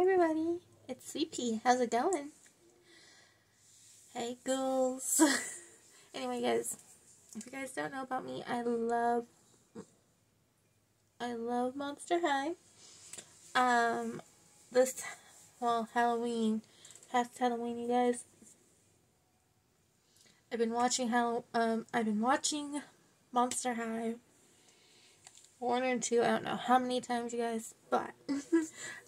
Everybody, it's CP. How's it going? Hey ghouls. anyway guys, if you guys don't know about me, I love I love Monster High. Um this well Halloween past Halloween you guys I've been watching how um I've been watching Monster High one or two, I don't know how many times you guys, but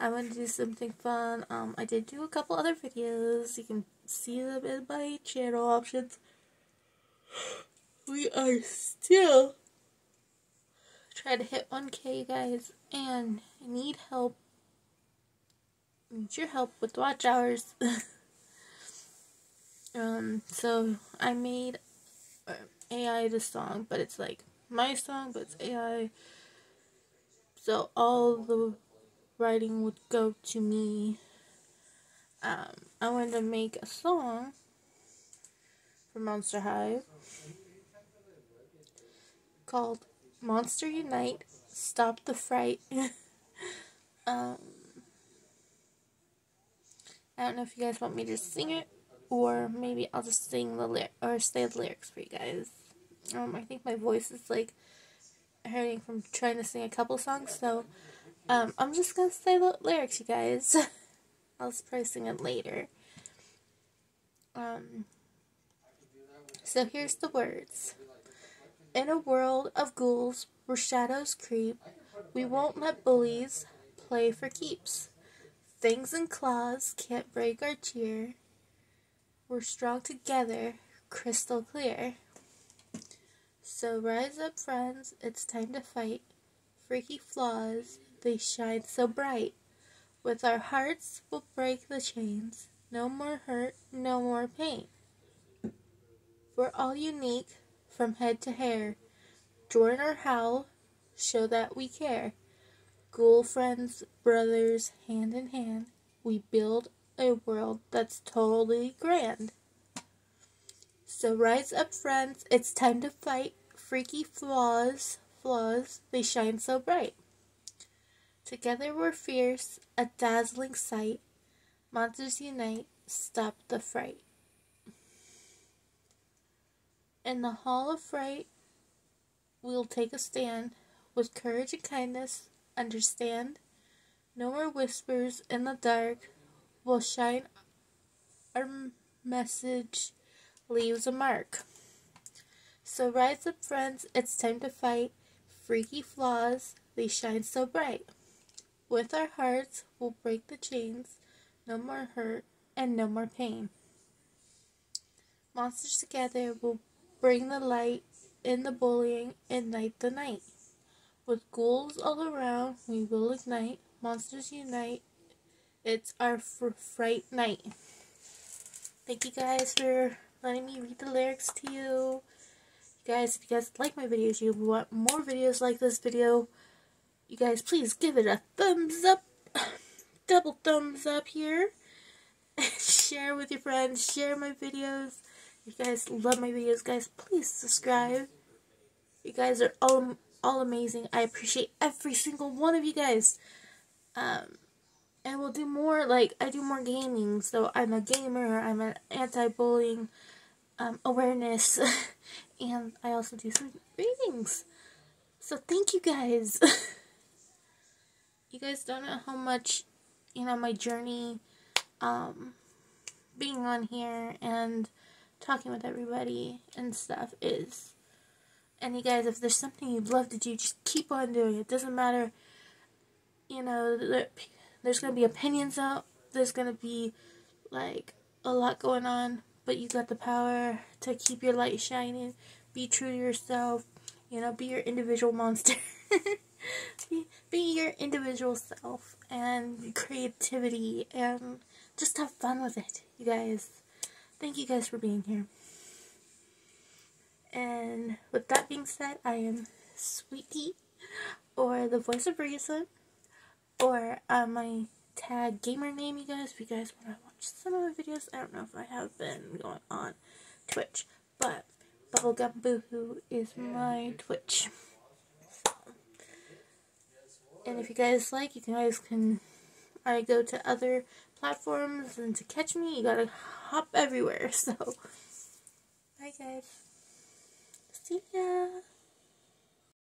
I want to do something fun. Um, I did do a couple other videos. You can see them in my channel options. We are still trying to hit 1k, you guys, and I need help. I need your help with watch hours. um, so I made uh, AI the song, but it's like my song, but it's AI so all the writing would go to me. Um, I wanted to make a song for Monster High called Monster Unite Stop the Fright. um, I don't know if you guys want me to sing it or maybe I'll just sing the or say the lyrics for you guys. Um, I think my voice is like hurting from trying to sing a couple songs, so um, I'm just gonna say the lyrics, you guys. I'll probably sing it later. Um, so here's the words. In a world of ghouls where shadows creep, we won't let bullies play for keeps. Fangs and claws can't break our cheer. We're strong together, crystal clear. So rise up, friends, it's time to fight. Freaky flaws, they shine so bright. With our hearts, we'll break the chains. No more hurt, no more pain. We're all unique, from head to hair. Join our howl, show that we care. Ghoul friends, brothers, hand in hand, we build a world that's totally grand. So rise up, friends, it's time to fight freaky flaws, flaws, they shine so bright. Together we're fierce, a dazzling sight. Monsters unite, stop the fright. In the hall of fright, we'll take a stand with courage and kindness. Understand? No more whispers in the dark. We'll shine. Our message leaves a mark. So rise up, friends, it's time to fight. Freaky flaws, they shine so bright. With our hearts, we'll break the chains. No more hurt and no more pain. Monsters together will bring the light in the bullying, and light the night. With ghouls all around, we will ignite. Monsters unite. It's our fright night. Thank you guys for letting me read the lyrics to you guys, if you guys like my videos, you want more videos like this video, you guys please give it a thumbs up, double thumbs up here, share with your friends, share my videos, if you guys love my videos, guys, please subscribe, you guys are all, all amazing, I appreciate every single one of you guys, um, and we'll do more, like, I do more gaming, so I'm a gamer, I'm an anti-bullying, um, awareness, and I also do some readings. So thank you guys. you guys don't know how much, you know, my journey, um, being on here and talking with everybody and stuff is. And you guys, if there's something you'd love to do, just keep on doing it. Doesn't matter, you know, there's going to be opinions out. There's going to be, like, a lot going on but you got the power to keep your light shining. Be true to yourself. You know, be your individual monster. be, your individual self and creativity and just have fun with it, you guys. Thank you guys for being here. And with that being said, I am Sweetie, or the voice of reason, or uh, my tag gamer name, you guys, if you guys want to watch some of my videos. I don't know if I have been going on Twitch, but Bubblegum Boohoo is my Twitch. And if you guys like, you guys can I go to other platforms and to catch me you gotta hop everywhere. So bye guys. See ya.